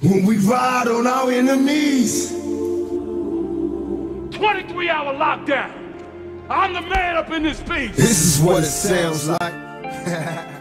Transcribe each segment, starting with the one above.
when we ride on our enemies. 23 hour lockdown. I'm the man up in this piece. This is what it sounds like.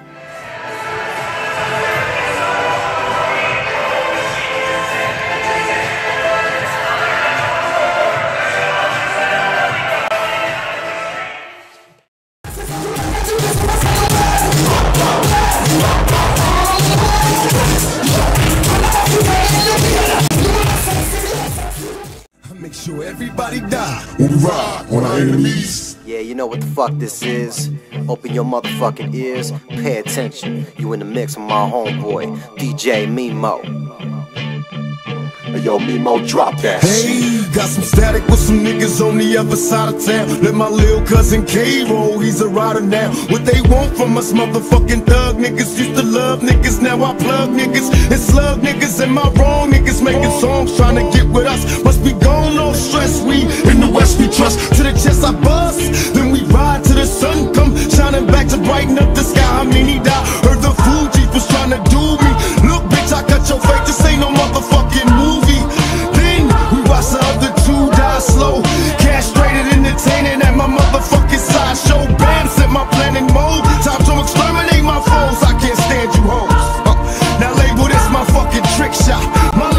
Make sure everybody die when we ride on our enemies. Yeah, you know what the fuck this is. Open your motherfucking ears, pay attention. You in the mix with my homeboy, DJ Mimo. Hey, yo, Mimo, drop that. Hey, got some static with some niggas on the other side of town. Let my little cousin K roll, he's a rider now. What they want from us, motherfucking thug niggas. Used to love niggas, now I plug niggas and slug niggas. Am I wrong? Niggas making songs trying to get with us. Must be gone. My